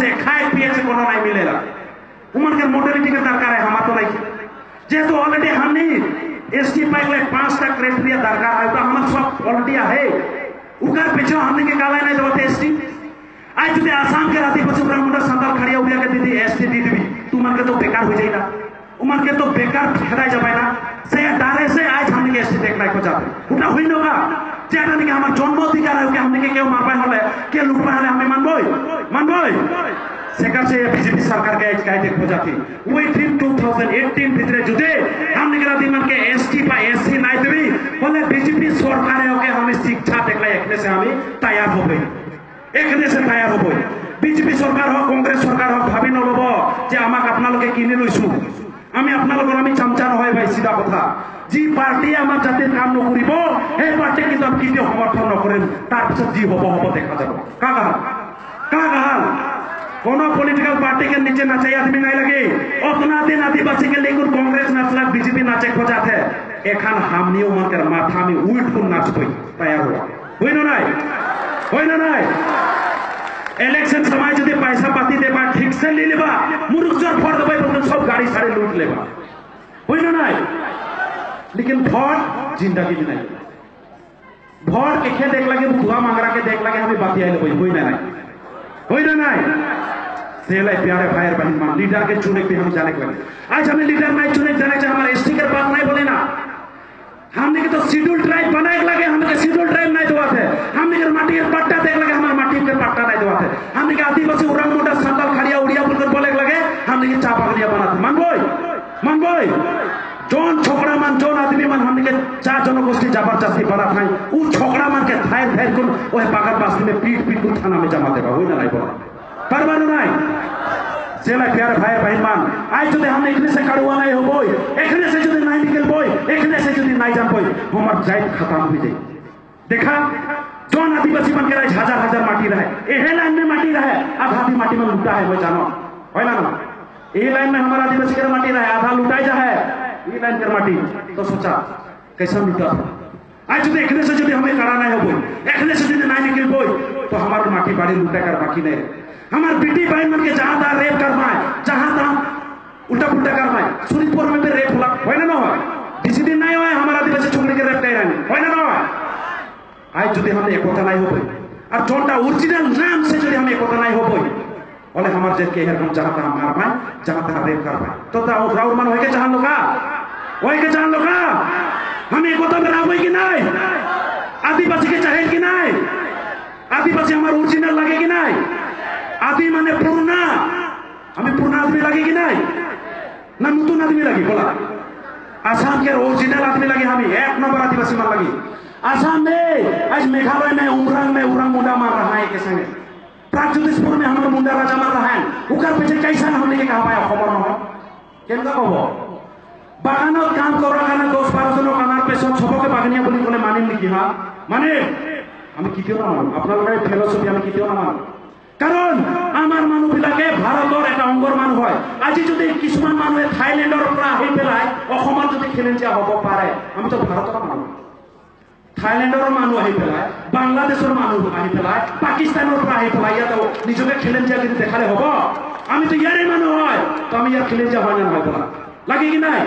से खाए पिए से कोनो नहीं मिलेगा उमन के मोडलिटी के दरकार है हमारा तो नहीं जेहेतु ऑलरेडी हमने एस टी पाइक लाइक पांच तक क्राइटेरिया दरकार है तो हमारे सब ऑलरेडी है उकर पीछे हमने के काला नहीं देवते एस टी आज যদি আসাম के राती पछे पूरा मुंडा संताल खड़िया उड़िया के दीदी एस टी दी दी तू मन के तो बेकार हो जाएगा उमन के तो बेकार फेराई जाए ना से डारे से आज हमने के एस टी देखना को जाते उठा हुई যে নাকি আমার জন্ম অধিকার আপনাকে কেউ কে হলে আমি মানবই? মানবই? আমি শিক্ষা দেখলে ভাবি নলব যে আমাক আপনালোকে কিনে লৈছো আমি আপনালোকৰ আমি চামচান হয় ভাই সিধা কথা। যি পাৰ্টীয়ে আমাৰ যাতে কাম নকৰিব, সেই পাৰ্টীক কিন্তু কেতিয়াও সমৰ্থন নকরিম তারপর যি হ'ব হ'ব দেখা যাব। কাহাল কাহাল কোন পলিটিক্যাল পার্টিকে নিচে নাচাই আদমি নাই লাগে। অতনা আদিবাসী কে লিগুর কংগ্রেস নাচলাক, বিজেপি নাচে খোঁজাতে এখান হামনিও মাতের মাথা আমি উইট কোন নাচবই হই তৈয়ার হই হইল নাই? হইল নাই? ইলেকশন সময় যদি পয়সা পাতি দেবা, ঠিক সে লিলেবা মুরুখ ফর দেবা সব গাড়ি সারে লুট লেবা। হইল নাই? लेकिन भोट जिंदगी में नहीं भोट के खे देख लगे खुआ मांगरा के देख लगे हमें बाती आइले हुई ना नहीं हुई ना नहीं सेलाई प्यारे भाई बहन मान लीडर के चुने पे हम जाने के लगे आज हमें लीडर नहीं चुने जाने चाहिए हमारे स्टिकर बात नहीं बोले ना हमने के तो शेड्यूल ट्राइब बनाए लगे हमने के शेड्यूल ट्राइब नहीं दुआ थे हमने के माटी के पट्टा देख लगे हमारे माटी के पट्टा नहीं दुआ थे हमने के आदिवासी उरंग मोटा संताल खड़िया उड़िया बोलकर बोले लगे हमने के चापा खड़िया बना थे मन बोई मन बोई जोन छोकरा मन जोन आदमी मन हमने के चार जनगोष्ठी जबरदस्ती बना था उ छोकरा मन के थायर थायर कुल ओहे पागल बास्ती में पीट पीट कुल थाना में जमा देगा होई ना नहीं बोला परवानो नहीं সেলাই প্যার ভাই ভাইমান আই যদি আমি এখানে সে কাড়ুয়া নাই হবই এখানে সে যদি নাই নিকেল বই এখানে সে যদি নাই যান বই আমার যাই खत्म हो जाए देखा जोन आदिवासी बन के रहे हजार हजार माटी रहे एहे लाइन में माटी रहे आधा आधी माटी में लूटा है वो जानो है ना ना ये लाइन में हमारा आदिवासी के माटी रहे आधा लुटाई जा है ये बैंक माटी तो सोचा कैसा मिलता আজ যদি এখানে এসে যদি আমি কারা নাই হব এখানে এসে যদি নাই নিকল বই, তো আমার মাটি বাড়ি লুটা কার বাকি নেই। আমার বেটি ভাই মানকে যাহা দা রেপ কারমায় যাহা দা উল্টা পুল্টা কারমায় সুনিতপুর মে রেপ হলা হয় না না হয়? কিছু দিন নাই হয়, আমার আদিবাসী চুকড়িকে রেপ কাই রানি হয় না না আজ যদি আমি একতা নাই হব আর জনটা অরিজিনাল নাম সে যদি আমি একতা নাই হব বলে আমার যে কে এরকম যাহা তাহা মারমায় যাহা তাহা রেপ কারমায় তো তা রাউর মান হয়ে গেছে জাহান লোকা होके चाहन लोका हम একতা में राव कि नहीं आदिवासी के चाहे कि नहीं आदिवासी हमार ओरिजिनल लगे कि नहीं আদি মানে পুরনা আমি পুরনা আদমি লাগে কি নাই না নতুন আদমি লাগে বলা आसाम के ओरिजिनल आदमी लगे हमें एक नंबर आदिवासी मान लगी आसाम में आज मेघालय में उमरंग में उरंग मुंडा मार रहा है कैसे में प्रागज्योतिषपुर में हमारा मुंडा राजा मार रहा है उकर पीछे कैसा हमने कहा पाया खबर न কেনেকুৱা কব বাগানত কাম কৰাৰ কাৰণে দহ বাৰজনৰ কামাৰ পিছত চবকে বাগানীয়া বুলি ক'লে মানিম নেকি, হা? মানে আমি কেতিয়াও নামানো। আপোনালোকে ফিলচফি আমি কেতিয়াও নামানো। কাৰণ আমাৰ মানুহবিলাকে ভাৰতৰ এটা অংগৰ মানুহ হয়। আজি যদি কিছুমান মানুহে থাইলেণ্ডৰ পৰা আহি পেলাই অসমত যদি খিলেঞ্জীয়া হ'ব পাৰে, আমিতো ভাৰতৰ মানুহ থাইলেণ্ডৰ মানুহ আহি পেলাই, বাংলাদেশৰ মানুহ আহি পেলাই, পাকিস্তানৰ পৰা আহি পেলাই ইয়াত নিজকে খিলেঞ্জীয়া যদি দেখালে হ'ব। আমিতো ইয়াৰে মানুহ হয়। তো আমি ইয়াত খিলেঞ্জীয়া হয় নে নহয় বলা? লাগে কি নাই?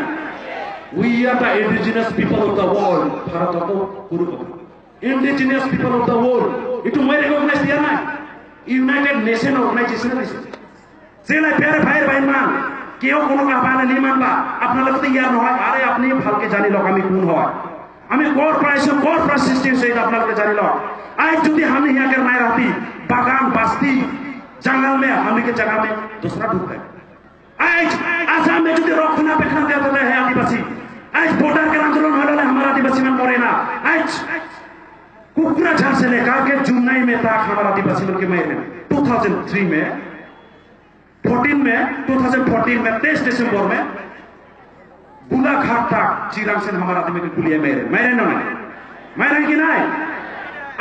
we are the indigenous people of the world ভারততো গুরু কথা indigenous people of the world এইটো মই রেকগনাইজ দিয়া নাই ইউনাইটেড নেশন অর্গানাইজেশন দিছে যেলাই প্যারে ভাইয়ের ভাই মান কেউ কোনো আহ্বানে নি মানবা আপনার তো ইয়ার নহয় আরে আপনি ভালকে জানি লওক আমি কোন হয় আমি ক'ৰ পৰা আহিছো ক'ৰ পৰা সৃষ্টি হৈছে এইটো আপোনালোকে জানি লওক आज যদি আমি ইয়াকে নাই रहती बागान बस्ती जंगल में हमी के जगह में दूसरा ढूंढ गए आज आसाम में যদি রক্ষণাবেক্ষণ দেওয়া হলে है आदिवासी कुकुरा झार से लेकर के जुलाई में तक हमारा आदिवासी लोग के मरे 2003 में 14 में 2014 में 23 दिसंबर में গোলাঘাট তক চিরাং সেন আমার আদমি গুলিয়ে মেরে মেরে নয় মেরে কি নাই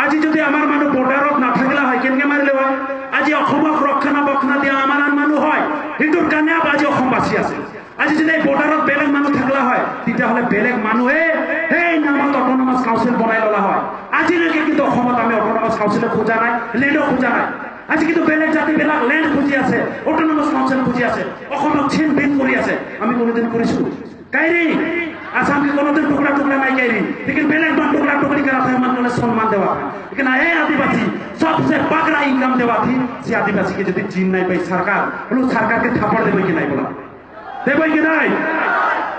আজি যদি আমার মানুষ বর্ডারত নাথাকিলা হয় কেনকে মারিলে হয় আজি অসমক রক্ষণাবেক্ষণ দিয়া আমার আন মানুহ হয় হিন্দুর কাৰণে আজি অসম বাচি আছে আজি যদি এই বৰ্ডাৰত বেলেগ মানুহ থাকিলা হয় তেতিয়াহ'লে বেলেগ মানুহে সেই নামত অট'নমাছ কাউন্সিল বনাই ল'লা হয় আজিলৈকে কিন্তু অসমত আমি অটোনমাস কাউন্সিলৰ খোঁজা নাই লেণ্ডৰ খোঁজা নাই। আজি কিন্তু বেলেগ জাতি জাতিবিলাক লেণ্ড খুঁজি আছে অটোনমাস কাউন্সিল খুঁজি আছে। অসমক ছিন ভিন কৰি আছে। আমি কোনোদিন করেছ কাইরি আসামকে কোনোদিন টুকরা টুকরা নাই কাইরি লেকিন বেলেগ মান টুকরা টুকরি করা হয় মান মানে সম্মান দেওয়া লেকিন এই আদিবাসী সবচেয়ে বাগড়া ইনকাম দেওয়া থি সে আদিবাসীকে যদি চিন নাই পাই সরকার বলো সরকারকে থাপড় দেবে কি নাই বলা? দেবে কি নাই?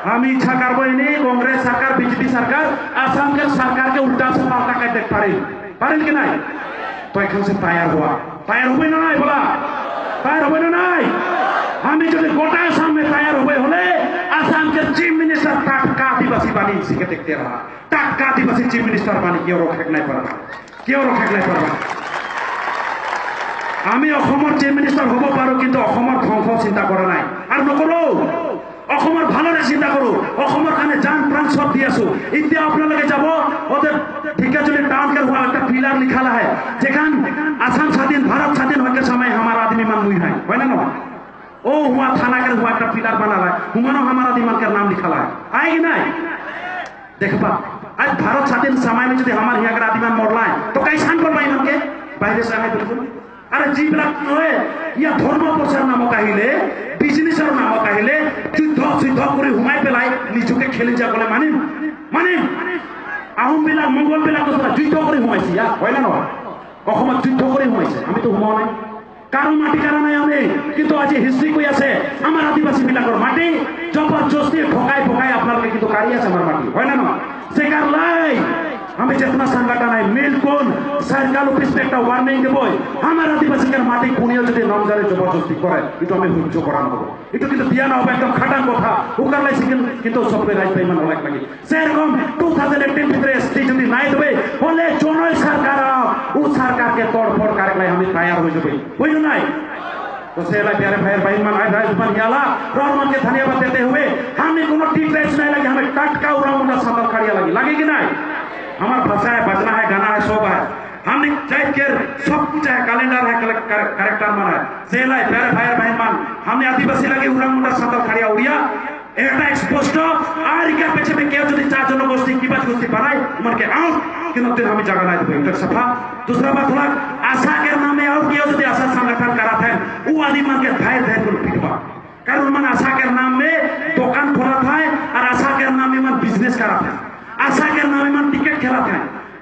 हम इच्छा करबो नी कांग्रेस सरकार बीजेपी सरकार आसाम के सरकार के उल्टा से पाल्टा कर देख पारे पारे कि नहीं तो এখন से तैयार हुआ तैयार हुए ना नहीं बोला तैयार हुए ना नहीं আমি যদি গোটা আসামে তৈরি হবে হলে আসামকে চিফ মিনিস্টার টাটকা আদিবাসী বানি শিখে দেখতে রহা টাটকা আদিবাসী চিফ মিনিস্টার বানি কেউ রক্ষা নাই পারবা কেউ রক্ষা নাই পারবা আমি অসমৰ চিফ মিনিষ্টাৰ হ'ব পাৰোঁ কিন্তু অসমৰ ধ্বংস চিন্তা কৰা নাই আৰু নকৰো অসমৰ ভালৰে চিন্তা কৰোঁ অসমৰ কাৰণে যান প্ৰাণ চব দি আছো এতিয়া আপোনালোকে যাব ওদের ঢিকাচুলি টান কে হুয়া লিখা লাহে যেখান আসাম স্বাধীন, ভাৰত স্বাধীন হৈকে সময় আমাৰ আদমি মান মুই হয় হয় না ও হোৱা থানা কে হোৱা এটা পিলার বানা লায় আমাৰ আমার আদমি মান নাম লিখা লায় আই কি নাই? দেখবা, আজ ভাৰত স্বাধীন সময় যদি আমাৰ হিয়াকে আদিমান মৰলাই তো চান করবা ইমানকে? বাইরে সাহায্য আরে যিবিলাক নহয় ইয়াত ধৰ্ম প্ৰচাৰ নামত আহিলে বিজনেছৰ নামক আহিলে, যুদ্ধ যুদ্ধ কৰি সোমাই পেলাই নিজকে খেলি যাবলৈ মানিম মানিম। আহোম বিলাক মংগল বিলাক যুদ্ধ কৰি সোমাইছে ইয়া, হয় না নহয়? অসমত যুদ্ধ কৰি সোমাইছে আমিতো সোমোৱা নাই। কারও মাটি, কারা নাই আমি। কিন্তু আজি হিস্ট্রি কই আছে আমার আদিবাসী বিলাকর মাটি জবরদস্তি ঠকাই ঠকাই আপনাদের কিন্তু কারি আছে আমার মাটি। হয় না না সে কারলাই আমি চেতনা সংগঠন নাই মিল কোন সার্কাল অফিস একটা ওয়ার্নিং দেব আমার আদিবাসীদের মাটি কোনিও যদি নমজারে জবরদস্তি করে এটা আমি সহ্য করা নেবো এটা কিন্তু দিয়া না হবে একদম খাটান কথা ওকার লাইছে কিন্তু সবকে রাইট পাইমান অনেক লাগে সেরকম টু থাউজেন্ড এইটিন ভিতরে এসটি যদি নাই দেবে বলে জনই সরকার ও সরকারকে তড়ফড় কারে আমি তৈয়ার হয়ে যাবে বুঝলো নাই तो सेला प्यारे भाई भाई मन आए भाई जुबान याला रोहमान के धन्यवाद देते हुए हमें कोनो टिकलेट्स नहीं लगे हमें टटका उड़ा मुंडा संदल खड़िया लगी लगी कि नहीं हमारा फंसा है बचना है गाना है शोभा है हम टाइप के सब चाहे कैलेंडर है कैरेक्टर माना है जेल है प्यारे भाई बहन मान हमने आदिवासी लगे उड़ा मुंडा सादा खाड़िया उड़िया এটা স্পষ্ট আর ইকা পেছনে কেউ যদি চার জন গোষ্ঠী কিবা গোষ্ঠী বানায় তোমাকে আউট কিন্তু তিন আমি জায়গা নাই দেবো এটা সফা दूसरा बात थोड़ा आशा के नाम में और किया जो आशा संगठन करा था वो आदमी मान के भाई थे कुल फिटवा কারণ মানে আশাকের নামে দোকান খোলা থায় আর আশাকের নামে মানে বিজনেস করা থায় আশাকের নামে करा था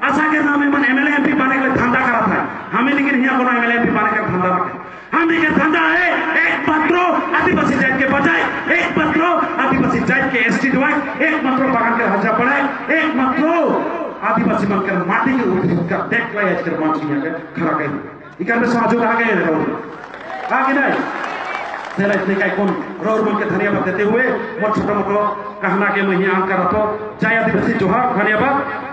आशा के नाम में के एमएलए एमपी बने के धंधा करा था। हमें लेकिन यहाँ कोनो एमएलए एमपी बने का धंधा रखे। हमें के धंधा है एक एकमात्र आदिवासी जात के बजाय, एक एकमात्र आदिवासी जात के एसटी द्वारा एकमात्र बागान के हजा पड़े एकमात्र आदिवासी मन के माटी के उपयोग का देख लाई आज के मंच यहाँ के खड़ा कर इकान में सहयोग आ गए रहो आगे नहीं तेरा इतने का कौन रोर मन के धन्यवाद देते हुए मोट छोटा मोटो कहना के मैं यहाँ कर रहा जय आदिवासी जोहार, धन्यवाद।